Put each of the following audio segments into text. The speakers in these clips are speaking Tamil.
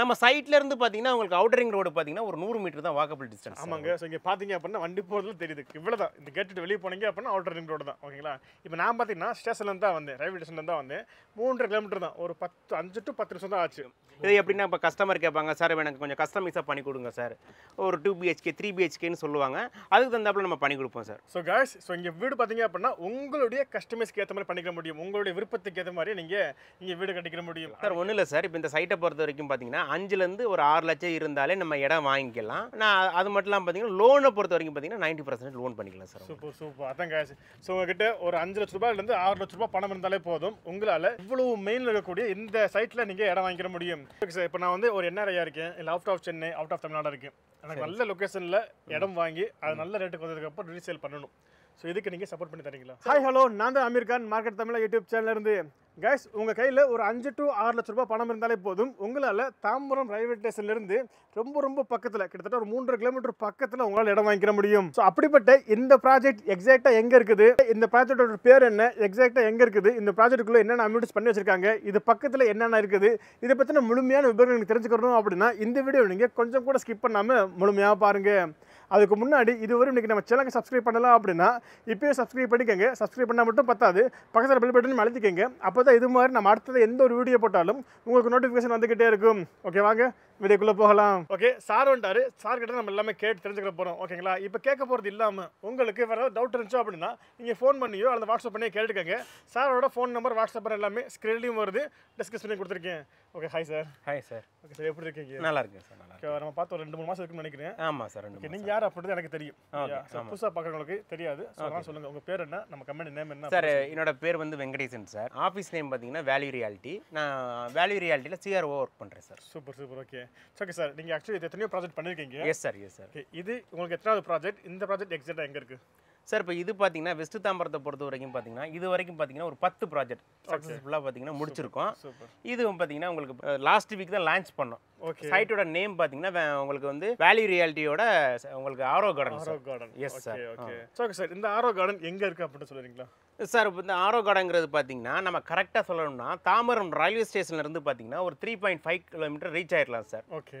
நம்ம சைட்ல இருந்து பார்த்தீங்கன்னா உங்களுக்கு அவுட்டரிங் ரோடு பார்த்தீங்கன்னா ஒரு நூறு மீட்டர் தான் வாக்கபிள் டிஸ்டன்ஸ் ஆமாங்க. ஸோ இங்கே பார்த்தீங்க அப்படின்னா வண்டி போகிறதுல தெரியுது. இவ்வளோ தான் இந்த கேட்டு வெளியே போனீங்க அப்படின்னா அவுட்டர் ரிங் ரோடு தான். ஓகேங்களா இப்போ நான் பார்த்தீங்கன்னா ஸ்டேஷன்லேருந்து தான் வந்தேன். ரயில்வே ஸ்டேஷன்லேருந்து தான் வந்தேன். மூன்றரை கிலோமீட்டர் தான். ஒரு பத்து அஞ்சு டு பத்து நிமிஷம் தான் ஆச்சு. இது எப்படின்னா இப்போ கஸ்டமர் கேட்பாங்க சார் எனக்கு கொஞ்சம் கஸ்டமைஸாக பண்ணி கொடுங்க சார் ஒரு டூ பிஹெச்கே த்ரீ பிஹெச்கேன்னு சொல்லுவாங்க. அதுக்கு தகுந்தாப்புல நம்ம பண்ணி கொடுப்போம் சார் ஸோ guys ஸோ இங்கே வீடு பார்த்தீங்க அப்படின்னா உங்களுடைய கஸ்டமைஸ்க்கு ஏற்ற மாதிரி பண்ணிக்க முடியும். உங்களுடைய விருப்பத்துக்கு ஏற்ற மாதிரி நீங்கள் இங்கே வீடு கட்டிக்கிற முடியும். சார் ஒன்றும் இல்லை சார் இப்போ இந்த சைட்டை பொறுத்த வரைக்கும் பார்த்தீங்கன்னா அஞ்சுலேருந்து ஒரு ஆறு லட்சம் இருந்தாலே நம்ம இடம் வாங்கிக்கலாம். நான் அது மட்டும் இல்லாமல் பார்த்தீங்கன்னா லோனை பொறுத்த வரைக்கும் பார்த்தீங்கன்னா நைன்ட்டி பர்சன்ட் லோன் பண்ணிக்கலாம் சார் சூப்பர் சூப்பர். அதான் guys. ஸோ உங்ககிட்ட ஒரு அஞ்சு லட்ச ரூபாயிலேருந்து ஆறு லட்ச ரூபாய் பணம் இருந்தாலே போதும். உங்களால் இவ்வளவு மெயினில் இருக்கக்கூடிய இந்த சைட்டில் நீங்கள் இடம் வாங்கிக்கிற முடியும். ஓகே சார் இப்போ நான் வந்து ஒரு என்ஆர்ஐயா இருக்கேன்? இல்லை out of Chennai out of Tamil Nadu இருக்கேன். எனக்கு நல்ல லொக்கேஷனில் இடம் வாங்கி அது நல்ல ரேட்டுக்கு வந்ததுக்கப்புறம் ரீசேல் பண்ணணும். ஸோ இதுக்கு நீங்கள் சப்போர்ட் பண்ணி தரீங்களா? ஹாய் ஹலோ நான் தான் அமீர் கான் மார்க்கெட் தமிழா யூடியூப் சேனல்லேருந்து கைஸ் உங்கள் கையில் ஒரு அஞ்சு டு ஆறு லட்ச ரூபாய் பணம் இருந்தாலே போதும். உங்களால் தாம்பரம் ரயில்வே ஸ்டேஷன்லேருந்து ரொம்ப ரொம்ப பக்கத்தில் கிட்டத்தட்ட ஒரு மூன்றரை கிலோமீட்டர் பக்கத்தில் உங்களால் இடம் வாங்கிக்கிற முடியும். ஸோ அப்படிப்பட்ட இந்த ப்ராஜெக்ட் எக்ஸாக்டாக எங்கே இருக்குது? இந்த ப்ராஜெக்டோட பேர் என்ன? எக்ஸாக்டாக எங்கே இருக்குது? இந்த ப்ராஜெக்ட்டுக்குள்ளே என்னென்ன அமியூட்ஸ் பண்ணி வச்சிருக்காங்க? இது பக்கத்தில் என்னென்ன இருக்குது? இதை பற்றின முழுமையான விவரங்கள் நீங்கள் தெரிஞ்சுக்கணும் அப்படின்னா இந்த வீடியோ நீங்கள் கொஞ்சம் கூட ஸ்கிப் பண்ணாமல் முழுமையாக பாருங்கள் அதுக்கு முன்னாடி இதுவரை இன்னைக்கு நம்ம சேனலுக்கு சப்ஸ்கிரைப் பண்ணலாம் அப்படின்னா இப்போயே சப்ஸ்கிரைப் பண்ணிக்கோங்க. சப்ஸ்கிரைப் பண்ணால் மட்டும் பத்தாது. பக்கத்தில் பெல் பட்டன் அழுத்திக்கங்க. அப்போ தான் இது மாதிரி நம்ம அடுத்தது எந்த ஒரு வீடியோ போட்டாலும் உங்களுக்கு நோட்டிஃபிகேஷன் வந்துக்கிட்டே இருக்கும். ஓகே வாங்க? வீடியோக்குள்ளே போகலாம். ஓகே சார் வந்துட்டாரு. சார் கிட்ட நம்ம எல்லாமே கேட்டு தெரிஞ்சுக்க போகிறோம் ஓகேங்களா இப்போ கேட்க போகிறது இல்லாமல் உங்களுக்கு வேறு ஏதாவது டவுட் இருந்துச்சோ அப்படின்னா நீங்கள் ஃபோன் பண்ணியோ அல்லது வாட்ஸ்அப் பண்ணியோ கேட்டுக்கங்க. சாரோட ஃபோன் நம்பர் வாட்ஸ்அப் எல்லாமே ஸ்க்ரீன்லையும் வருது. டிஸ்கஸ் பண்ணி கொடுத்துருக்கேன். Okay hi sir hi sir okay sir எப்படி இருக்கீங்க? நல்லா இருக்கேன் சார் நல்லா ஓகே நம்ம பார்த்து ஒரு ரெண்டு மூணு மாதம் இருக்குன்னு நினைக்கிறேன். ஆமாம் சார் ரெண்டு ஓகே மாசம். நீங்க யார் அப்படின்றது எனக்கு தெரியும். Okay, So, புதுசா பார்க்குறவங்களுக்கு தெரியாது. ஸோ அதனால் சொல்லுங்க உங்க பேர் என்ன? நம்ம கம்பெனி நேம் என்ன? சார் என்னோட பேர் வந்து வெங்கடேசன் சார் ஆஃபீஸ் நேம் பார்த்தீங்கன்னா வேல்யூ ரியாலிட்டி நான் வேல்யூ ரியாலிட்டியில் சிஆர்ஓ ஒர்க் பண்ணுறேன் sir super super okay okay sir நீங்க ஆக்சுவலி எத்தனையோ ப்ராஜெக்ட் பண்ணிருக்கீங்க. எஸ் சார் எஸ் சார் இது உங்களுக்கு எத்தனாவது ப்ராஜெக்ட் இந்த ப்ராஜெக்ட் எக்ஸாக்டாக எங்க இருக்கு? சார் இப்போ இது பார்த்தீங்கன்னா வெஸ்ட் தாம்பரத்தை பொறுத்த வரைக்கும் பார்த்தீங்கன்னா இது வரைக்கும் பார்த்தீங்கன்னா ஒரு பத்து ப்ராஜெக்ட் சக்ஸஸ்ஃபுல்லாக பார்த்தீங்கன்னா முடிச்சிருக்கோம். இதுவும் பார்த்தீங்கன்னா உங்களுக்கு லாஸ்ட் வீக் தான் லான்ச் பண்ணோம். சைட்டோட நேம் பார்த்தீங்கன்னா உங்களுக்கு வந்து வேல்யூ ரியாலிட்டியோட உங்களுக்கு arrow garden arrow sir garden Yes, sir. Okay sir இந்த ஆரோ கார்டன் எங்க இருக்கு அப்படின்னு சொல்லுறீங்களா? சார் இப்போ இந்த ஆரோ கார்டங்கிறது பார்த்தீங்கன்னா நம்ம கரெக்டாக சொல்லணும்னா தாம்பரம் ரயில்வே ஸ்டேஷன்ல இருந்து பார்த்தீங்கன்னா ஒரு three point five kilometre reach ஆயிடலாம் சார் ஓகே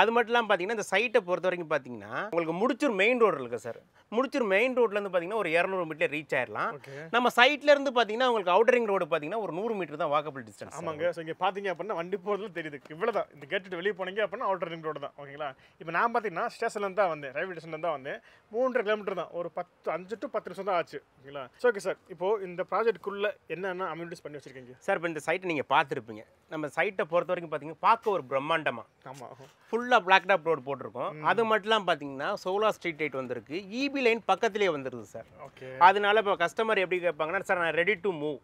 அது மட்டும் இல்லாமல் பார்த்தீங்கன்னா இந்த சைட்டை பொறுத்த வரைக்கும் பார்த்தீங்கன்னா உங்களுக்கு முடிச்சூர் மெயின் ரோடு இருக்குது சார் முடிச்சூர் மெயின் ரோட்லேருந்து பார்த்தீங்கன்னா ஒரு இரநூறு மீட்டர் ரீச் ஆயிடலாம் நம்ம சைட்ல இருந்து பார்த்தீங்கன்னா உங்களுக்கு அவுட்டரிங் ரோடு பார்த்தீங்கன்னா ஒரு நூறு மீட்டர் தான் வாக்கபிள் டிஸ்டன்ஸ் ஆமாங்க. ஸோ இங்கே பார்த்தீங்க அப்படின்னா வண்டி போகிறதுல தெரியுது. இவ்வளோ தான் இந்த கேட்டு வெளியே போனீங்க அப்படின்னா அவுட்டர் ரிங் ரோடு தான். ஓகேங்களா இப்போ நான் பார்த்தீங்கன்னா ஸ்டேஷன்லேருந்து தான் வந்தேன். ரயில்வே ஸ்டேஷன்லேருந்து தான் வந்தேன். மூன்றரை கிலோமீட்டர் தான். ஒரு பத்து அஞ்சு டு பத்து நிமிஷம் தான் ஆச்சு. ஓகேங்களா ஸோ ஓகே சார் இப்போ இந்த ப்ராஜெக்ட்குள்ளே என்னென்ன அம்யூனிட்டிஸ் பண்ணி வச்சிருக்கீங்க? சார் இப்போ இந்த சைட்டை நீங்கள் பார்த்துருப்பீங்க நம்ம சைட்டை பொறுத்த வரைக்கும் பார்த்தீங்கன்னா பார்க்க ஒரு பிரம்மாண்டமாக ஆமாம் ஃபுல்லாக பிளாக் டாப் ரோடு போட்டிருக்கோம். அது மட்டும் இல்லாமல் பார்த்தீங்கன்னா சோலா ஸ்ட்ரீட் லைட் வந்திருக்கு இபி லைன் பக்கத்துலேயே வந்துருது சார் அதனால இப்போ கஸ்டமர் எப்படி கேட்பாங்கன்னா சார் நான் ரெடி டு மூவ்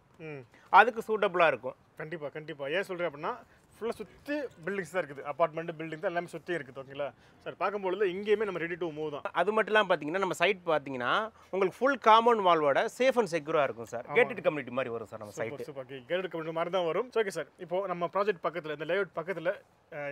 அதுக்கு சூட்டபுளாக இருக்கும். கண்டிப்பாக கண்டிப்பாக ஏன் சொல்கிறேன் அப்படின்னா ஃபுல்லாக சுற்றி பில்டிங்ஸ் தான் இருக்குது. அப்பார்ட்மெண்ட் பில்டிங் தான் எல்லாமே சுற்றி இருக்குது ஓகேங்களா சார் பார்க்கும்பொழுது இங்கேயுமே நம்ம ரெடி டு மூவ் தான். அது மட்டும் இல்லாமல் பார்த்தீங்கன்னா நம்ம சைட் பார்த்தீங்கன்னா உங்களுக்கு ஃபுல் காம்பவுண்ட் வால்வோட சேஃப் அண்ட் செக்யூராக இருக்கும் சார் கேட்டட் கம்யூனிட்டி மாதிரி வரும் சார் நம்ம சைட் ஓகே கைடு கம்யூனிட்டி மாதிரி தான் வரும். ஓகே சார் இப்போ நம்ம ப்ராஜெக்ட் பக்கத்தில் இந்த லேஅவுட் பக்கத்தில்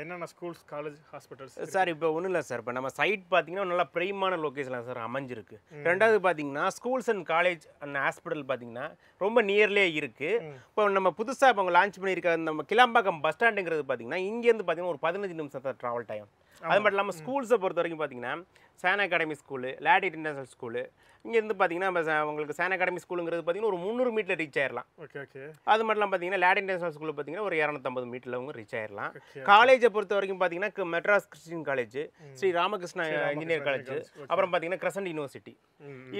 என்னென்ன ஸ்கூல்ஸ் காலேஜ் ஹாஸ்பிட்டல்ஸ் சார் இப்போ ஒன்றும் இல்லை சார் இப்போ நம்ம சைட் பார்த்தீங்கன்னா நல்லா பிரைமான லொக்கேஷனில் சார் அமைஞ்சிருக்கு. ரெண்டாவது பார்த்தீங்கன்னா schools and college and hospital பார்த்தீங்கன்னா ரொம்ப நியர்லேயே இருக்குது இப்போ நம்ம புதுசாக இப்போ லான்ச் பண்ணியிருக்க நம்ம கிளாம்பாக்கம் பஸ் ஸ்டாண்டுங்கிறது பார்த்தீங்கன்னா இங்கேருந்து பார்த்தீங்கன்னா ஒரு பதினஞ்சு நிமிஷம் தான் ட்ராவல் டைம் அது மட்டும் இல்லாமல் ஸ்கூல்ஸை பொறுத்த வரைக்கும் பார்த்தீங்கன்னா சேன் அகாடமி ஸ்கூலு லேட் இன்டர்நேஷனல் ஸ்கூலு இங்கேருந்து பார்த்தீங்கன்னா உங்களுக்கு சேன் அகாடமி ஸ்கூலுங்கிறது பார்த்தீங்கன்னா ஒரு முந்நூறு மீட்டர் ரீச் ஆயிடலாம் ஓகே ஓகே அது மட்டும் இல்லாமல் பார்த்தீங்கன்னா லேட் இன்டர்நேஷனல் ஸ்கூலில் பார்த்தீங்கன்னா ஒரு இரநூத்தம்பது மீட்டரில் அவங்க ரீச் ஆயிடலாம் காலேஜை பொறுத்த வரைக்கும் பார்த்தீங்கன்னா Madras Christian college Sri Ramakrishna engineer college அப்புறம் பார்த்தீங்கன்னா கிரசன்ட் யூனிவர்சிட்டி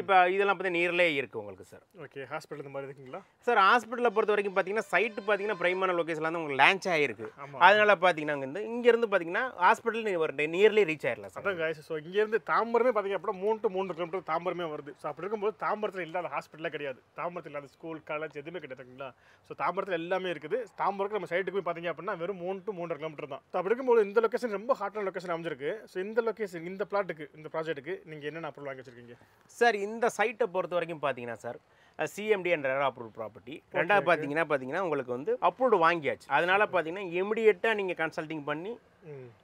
இப்போ இதெல்லாம் பார்த்தீங்கன்னா நியர்லேயே இருக்குது உங்களுக்கு சார் ஓகே ஹாஸ்பிட்டல் இந்த மாதிரி இருக்குங்களா? சார் ஹாஸ்பிட்டலை பொறுத்த வரைக்கும் பார்த்தீங்கன்னா சைட்டு பார்த்தீங்கன்னா பிரைமான லொக்கேஷனில் வந்து உங்களுக்கு லான்ச் ஆகிருக்கு. அதனால பார்த்தீங்கன்னா இங்கேருந்து பார்த்தீங்கன்னா ஹாஸ்பிட்டல் ஒரு நியர்லி ரீச் ஆயிடலாம் சார். அதான் ஸோ இங்கேருந்து தாம்பரமே பார்த்தீங்க அப்படின்னா மூணு to மூணு கிலோமீட்டர் தாம்பரமே வருது. ஸோ அப்படி இருக்கும்போது தாம்பரத்தில் இல்லாத ஹாஸ்பிட்டலே கிடையாது. தாம்பரத்தில் இல்லாத ஸ்கூல் காலேஜ் எதுவுமே கிடையாதுங்களா ஸோ தாம்பரத்தில் எல்லாமே இருக்குது. தாம்பரத்துக்கு நம்ம சைட்டுக்கு போய் பார்த்தீங்க அப்படின்னா வெறும் மூணு to மூன்றரை கிலோமீட்டர் தான். ஸோ அப்படி இருக்கும்போது இந்த லொக்கேஷன் ரொம்ப ஹாட்டான லொக்கேஷன் அமைஞ்சிருக்கு. ஸோ இந்த லொக்கேஷன் இந்த பிளாட்டுக்கு இந்த ப்ராஜெக்ட்டுக்கு நீங்கள் என்னென்ன அப்ரூவல் வாங்கி வச்சிருக்கீங்க? சார் இந்த சைட்டை பொறுத்த வரைக்கும் பார்த்தீங்கன்னா சார் சிஎம்டி என்ற அப்ரூவ் ப்ராப்பர்ட்டி ரெண்டாவது பார்த்தீங்கன்னா பார்த்தீங்கன்னா உங்களுக்கு வந்து அப்ரூவ்டு வாங்கியாச்சு. அதனால பார்த்தீங்கன்னா இமிடியேட்டாக நீங்கள் கன்சல்டிங் பண்ணி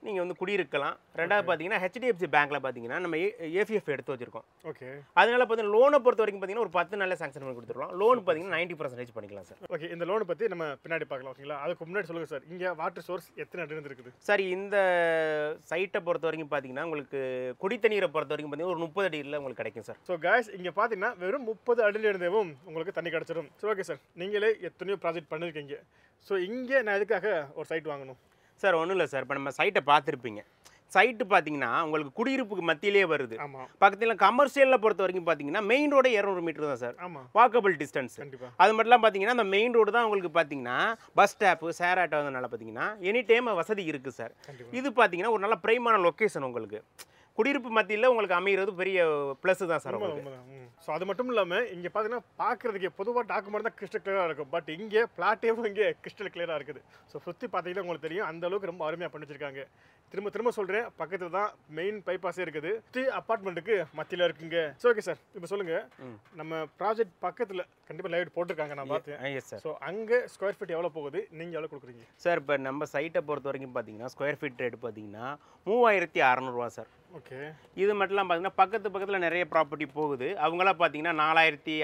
நீங்கள் வந்து குடியிருக்கலாம். ரெண்டாவது பார்த்தீங்கன்னா ஹெச்டிஎஃப்சி பேங்க்கில் பார்த்தீங்கன்னா நம்ம ஏபிஎஃப் எடுத்து வச்சிருக்கோம். ஓகே. அதனால பார்த்தீங்கன்னா லோனை பொறுத்த வரைக்கும் பார்த்தீங்கன்னா ஒரு பத்து நாளில் சாங்ஷன் பண்ணி கொடுத்துருவோம். லோன் பார்த்தீங்கன்னா நைன்ட்டி பர்சன்டேஜ் பண்ணிக்கலாம் சார். ஓகே இந்த லோனை பற்றி நம்ம பின்னாடி பார்க்கலாம் ஓகேங்களா அதுக்கு முன்னாடி சொல்லுங்கள் சார் இங்கே வாட்டர் சோர்ஸ் எத்தனை அடி இருக்குது? சார் இந்த சைட்டை பொறுத்த வரைக்கும் பார்த்தீங்கன்னா உங்களுக்கு குடித்தண்ணீரை பொறுத்த வரைக்கும் பார்த்தீங்கன்னா ஒரு முப்பது அடியில் உங்களுக்கு கிடைக்கும் சார். ஸோ guys இங்கே பார்த்தீங்கன்னா வெறும் முப்பது அடியில் இருந்தேவும் உங்களுக்கு தண்ணி கிடச்சிடும். ஸோ ஓகே சார் நீங்களே எத்தனையோ ப்ராஜெக்ட் பண்ணியிருக்கீங்க ஸோ இங்கே நான் எதுக்காக ஒரு சைட் வாங்கணும்? சார் ஒன்றும் இல்லை சார். இப்போ நம்ம சைட்டை பார்த்துருப்பீங்க. சைட்டு பார்த்தீங்கன்னா உங்களுக்கு குடியிருப்புக்கு மத்தியிலே வருது. பக்கத்தில் கமர்ஷியலில் பொறுத்த வரைக்கும் பார்த்தீங்கன்னா மெயின் ரோடே இரநூறு மீட்டர் தான் சார். வாக்கபிள் டிஸ்டன்ஸ் அது மட்டும் பார்த்தீங்கன்னா அந்த மெயின் ரோடு தான் உங்களுக்கு பார்த்தீங்கன்னா பஸ் ஸ்டாப்பு சேர் ஆட்டோ வந்தனால பார்த்தீங்கன்னா எனி டைம் வசதி இருக்குது சார். இது பார்த்தீங்கன்னா ஒரு நல்ல பிரைமான லொக்கேஷன் உங்களுக்கு. குடியிருப்பு மத்தியில் உங்களுக்கு அமைகிறது பெரிய ப்ளஸ் தான் சார் ஸோ அது மட்டும் இல்லாமல் இங்கே பார்த்தீங்கன்னா பார்க்குறதுக்கு பொதுவாக டாக்குமெண்ட் தான் கிறிஸ்டல் கிளியராக இருக்கும். பட் இங்கே பிளாட்டேவும் இங்கே கிறிஸ்டல் கிளியராக இருக்குது. ஸோ சுற்றி பார்த்தீங்கன்னா உங்களுக்கு தெரியும் அந்த அளவுக்கு ரொம்ப அருமையாக பண்ணி வச்சிருக்காங்க திரும்ப திரும்ப சொல்கிறேன் பக்கத்தில் தான் மெயின் பைபாஸே இருக்குது. சுற்றி அப்பார்ட்மெண்ட்டுக்கு மத்தியில் இருக்குங்க. ஸோ ஓகே சார் இப்போ சொல்லுங்கள். நம்ம ப்ராஜெக்ட் பக்கத்தில் கண்டிப்பாக லைட் போட்டிருக்காங்க நான் பார்த்தேன். எஸ் சார் ஸோ அங்கே ஸ்கொயர் ஃபீட் எவ்வளோ போகுது? நீங்கள் எவ்வளோ கொடுக்குறீங்க? சார் இப்போ நம்ம சைட்டை பொறுத்த வரைக்கும் பார்த்தீங்கன்னா ஸ்கொயர் ஃபீட் ரேட் பார்த்தீங்கன்னா மூவாயிரத்தி அறநூறுவா சார் ஓகே இது மட்டும்லாம் பார்த்தீங்கன்னா பக்கத்து பக்கத்தில் நிறைய ப்ராப்பர்ட்டி போகுது. அவங்களாம் பார்த்தீங்கன்னா நாலாயிரத்தி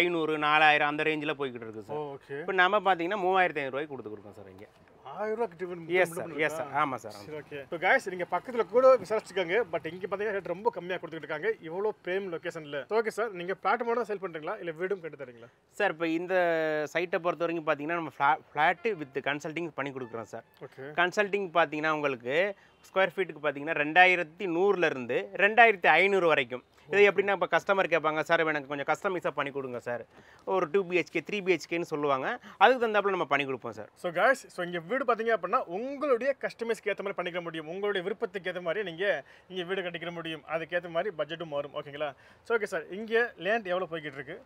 ஐநூறு நாலாயிரம் அந்த ரேஞ்சில் போய்கிட்டு இருக்கு ஓ சார் ஓகே இப்போ நம்ம பார்த்தீங்கன்னா மூவாயிரத்தி ஐநூறுரூவாய்க்கு கொடுத்துருக்கோம் சார் இங்கே. ஆயிரம் ரூபா கிட்ட எஸ் சார் எஸ் சார் ஆமாம் சார் சரி ஓகே இப்போ காய்ஸ் நீங்கள் பக்கத்தில் கூட விசாரிச்சுக்காங்க. பட் இங்கே பார்த்தீங்கன்னா ரேட் ரொம்ப கம்மியாக கொடுத்துட்டு இருக்காங்க. இவ்வளோ பிரேம் லொக்கேஷனில் ஓகே சார் நீங்கள் பிளாட் மட்டும் தான் சேல் பண்ணுறீங்களா இல்லை வீடும் கட்டி தரீங்களா? சார் இப்போ இந்த சைட்டை பொறுத்த வரைக்கும் பார்த்தீங்கன்னா நம்ம ஃப்ளா ஃப்ளாட்டு வித் கன்சல்டிங் பண்ணி கொடுக்குறோம் சார் கன்சல்டிங் பார்த்தீங்கன்னா உங்களுக்கு ஸ்கொயர் ஃபீட்டுக்கு பார்த்தீங்கன்னா ரெண்டாயிரத்தி நூறுலேருந்து ரெண்டாயிரத்தி ஐநூறு வரைக்கும். இது எப்படின்னா இப்போ கஸ்டமர் கேட்பாங்க சார் எனக்கு கொஞ்சம் கஸ்டமைஸாக பண்ணி கொடுங்க சார் ஒரு டூ பிஹெச்கே த்ரீ பிஹெச்கேன்னு சொல்லுவாங்க. அதுக்கு தகுந்தாப்புல நம்ம பண்ணி கொடுப்போம் சார் ஸோ காய்ஸ் ஸோ இங்கே வீடு பார்த்தீங்க அப்படின்னா உங்களுடைய கஸ்டமைஸ்க்கு ஏற்ற மாதிரி பண்ணிக்க முடியும். உங்களுடைய விருப்பத்துக்கு ஏற்ற மாதிரி நீங்கள் இங்கே வீடு கட்டிக்கிற முடியும். அதுக்கேற்ற மாதிரி பட்ஜெட்டும் மாறும். ஓகேங்களா ஸோ ஓகே சார் இங்கே லேண்ட் எவ்வளோ போய்கிட்டு இருக்கு?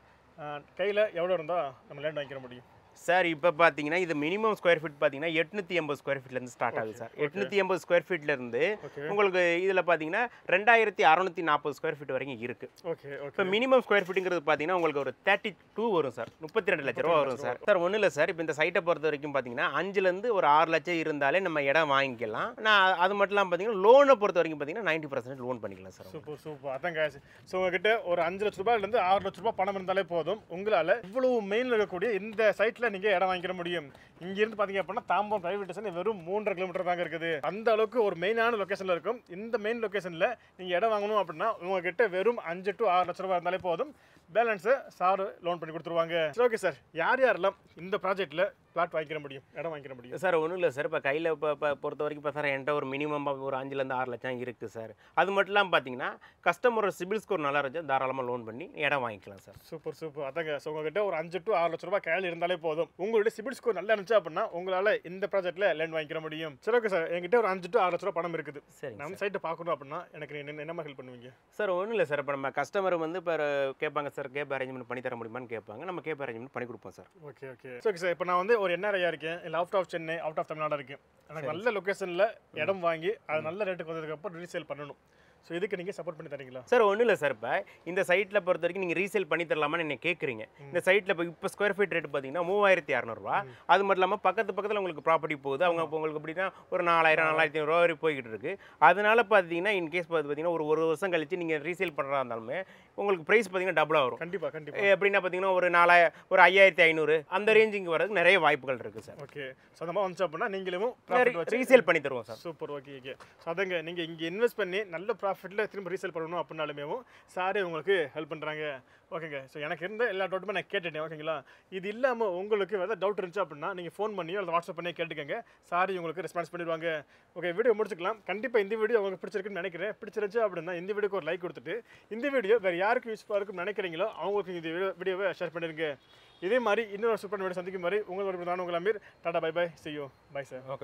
கையில் எவ்வளோ இருந்தால் நம்ம லேண்ட் வாங்கிக்கிற முடியும்? சார் இப்போ பார்த்தீங்கன்னா இது மினிமம் ஸ்கொயர் ஃபீட் பார்த்தீங்கன்னா எட்நூற்றி எண்பது ஸ்கொயர் ஃபீட்லேருந்து ஸ்டார்ட் ஆகுது சார். எட்நூற்றி எண்பது ஸ்கொயர் ஃபீட்லேருந்து உங்களுக்கு இதில் பார்த்தீங்கன்னா ரெண்டாயிரத்தி அறநூற்றி நாற்பது ஸ்கொயர் ஃபீட் வரைக்கும் இருக்குது ஓகே ஓகே இப்போ மினிமம் ஸ்கொயர் ஃபீட்டுங்கிறது பார்த்தீங்கன்னா உங்களுக்கு ஒரு தேர்ட்டி டூ வரும் சார். முப்பத்தி ரெண்டு லட்ச ரூபா வரும் சார். சார் ஒன்றும் இல்லை சார். இப்போ இந்த சைட்டை பொறுத்த வரைக்கும் பார்த்தீங்கன்னா அஞ்சுலேருந்து ஒரு ஆறு லட்சம் இருந்தாலே நம்ம இடம் வாங்கிக்கலாம். நான் அது மட்டும் இல்லாமல் பார்த்தீங்கன்னா லோனை பொறுத்த வரைக்கும் பார்த்தீங்கன்னா நைன்ட்டி பர்சன்ட் லோன் பண்ணிக்கலாம் சார் சூப்பர் சூப்பர் அதான் காய்ஸ் ஸோ உங்ககிட்ட ஒரு அஞ்சு லட்ச ரூபாயிலேருந்து ஆறு லட்ச ரூபாய் பணம் இருந்தாலே போதும். உங்களால் இவ்வளவு மெயினில் இருக்கக்கூடிய இந்த சைட்டில் நீங்கள் இடம் வாங்கிக்கிற முடியும். இங்கேருந்து பார்த்தீங்க அப்படின்னா தாம்பரம் ரயில்வே ஸ்டேஷன் வெறும் மூன்றரை கிலோமீட்டர் தாங்க இருக்குது. அந்த அளவுக்கு ஒரு மெயினான லொக்கேஷனில் இருக்கும். இந்த மெயின் லொக்கேஷனில் நீங்கள் இடம் வாங்கணும் அப்படின்னா உங்ககிட்ட வெறும் அஞ்சு டு ஆறு லட்ச ரூபாய் இருந்தாலே போதும். பேலன்ஸை சார் லோன் பண்ணி கொடுத்துருவாங்க. ஓகே சார் யார் யாரெல்லாம் இந்த ப்ராஜெக்ட்டில் பிளாட் வாங்கிக்கிற முடியும் இடம் வாங்கிக்கிற முடியும்? சார் ஒன்றும் இல்லை சார் இப்போ கையில் இப்போ இப்போ பொறுத்த வரைக்கும் இப்போ சார் என்கிட்ட ஒரு மினிமம் ஒரு அஞ்சுலேருந்து ஆறு லட்சம் இருக்குது சார் அது மட்டும் இல்லாமல் பார்த்தீங்கன்னா கஸ்டமரோட சிபில் ஸ்கோர் நல்லா இருந்துச்சு தாராளமாக லோன் பண்ணி இடம் வாங்கிக்கலாம் சார் சூப்பர் சூப்பர் அதாங்க ஸோ உங்ககிட்ட ஒரு அஞ்சு டு ஆறு லட்ச ரூபாய் கையில் இருந்தாலே போதும். உங்களுடைய சிபில் ஸ்கோர் நல்லா இருந்துச்சு அப்படின்னா உங்களால் இந்த ப்ராஜெக்ட்டில் லேண்ட் வாங்கிக்கிற முடியும். சரி ஓகே சார் என்கிட்ட ஒரு அஞ்சு டு ஆறு லட்ச ரூபாய் பணம் இருக்குது. சரிங்க நம்ம சைட்டை பார்க்கணும் அப்படின்னா எனக்கு என்ன என்ன ஹெல்ப் பண்ணுவீங்க? சார் ஒன்றும் இல்லை சார் இப்போ நம்ம கஸ்டமர் வந்து இப்போ கேட்பாங்க சார் கேப் அரேஞ்ச்மெண்ட் பண்ணி தர முடியுமான்னு கேட்பாங்க. நம்ம கேப் அரேஞ்ச்மெண்ட் பண்ணி கொடுப்போம் sir. Okay okay. Okay sir இப்போ நான் வந்து ஒரு என்ஆர்ஐயா இருக்கேன் இல்லை out of Chennai out of Tamil Nadu இருக்கேன் எனக்கு நல்ல லொக்கேஷனில் இடம் வாங்கி அது நல்ல ரேட்டுக்கு வந்ததுக்கப்புறம் ரீசேல் பண்ணணும். ஸோ இதுக்கு நீங்கள் சப்போர்ட் பண்ணி தரீங்களா? சார் ஒன்றும் இல்லை சார் இப்போ இந்த சைட்டில் பொறுத்த வரைக்கும் நீங்கள் ரீசேல் பண்ணி தரலாமான்னு என்ன கேட்குறீங்க இந்த சைட்டில் இப்போ இப்போ ஸ்கொயர் ஃபீட் ரேட் பார்த்தீங்கன்னா மூவாயிரத்தி இரநூறுவா அது மட்டும் இல்லாமல் பக்கத்து பக்கத்தில் உங்களுக்கு ப்ராப்பர்ட்டி போகுது. அவங்க இப்போ உங்களுக்கு எப்படின்னா ஒரு நாலாயிரம் நாலாயிரத்தி ஐநூறுரூவா வரைக்கும் போய்கிட்டு இருக்கு. அதனால பார்த்தீங்கன்னா இன்கேஸ் பார்த்தீங்கன்னா ஒரு ஒரு வருஷம் கழிச்சு நீங்கள் ரீசேல் பண்ணுறதா இருந்தாலுமே உங்களுக்கு ப்ரைஸ் பார்த்தீங்கன்னா டபுளாக வரும். கண்டிப்பாக கண்டிப்பாக எப்படின்னா பார்த்தீங்கன்னா ஒரு நாலாயிரம் ஒரு ஐயாயிரத்தி ஐநூறு அந்த ரேஞ்சுக்கு வரதுக்கு நிறைய வாய்ப்புகள் இருக்குது சார் ஓகே. மாதிரி வந்துச்சு அப்படின்னா நீங்களும் ப்ராஃபிட் ரீசேல் பண்ணி தருவோம் sir super okay okay so அதங்க நீங்கள் இங்கே இன்வெஸ்ட் பண்ணி நல்ல ப்ராஃபிட்டில் திரும்ப ரீசேல் பண்ணணும் அப்படின்னாலுமே சாரே உங்களுக்கு ஹெல்ப் பண்ணுறாங்க ஓகேங்க ஸோ எனக்கு இருந்த எல்லா டவுட்டுமே நான் கேட்டுட்டேன். ஓகேங்களா இது இல்லாமல் உங்களுக்கு ஏதாவது டவுட் இருந்துச்சு அப்படின்னா நீங்கள் ஃபோன் பண்ணியோ அல்லது வாட்ஸ்அப் பண்ணி கேட்டுக்கங்க. சாரி உங்களுக்கு ரெஸ்பான்ஸ் பண்ணிடுவாங்க. ஓகே வீடியோ முடிச்சுக்கலாம். கண்டிப்பாக இந்த வீடியோ உங்களுக்கு பிடிச்சிருக்குன்னு நினைக்கிறேன். பிடிச்சிருந்துச்சு அப்படின்னா இந்த வீடியோக்கு ஒரு லைக் கொடுத்துட்டு இந்த வீடியோ வேறு யாருக்கு யூஸ்ஃபுல்லாக இருக்கும்னு நினைக்கிறீங்களோ அவங்களுக்கு இந்த வீடியோவை ஷேர் பண்ணிடுங்க. இதே மாதிரி இன்னொரு சூப்பர் வீடியோ சந்திக்கும் மாதிரி உங்களோட நான் உங்கள் அமீர். டாடா பை பை செய்யும் பை சார் ஓகே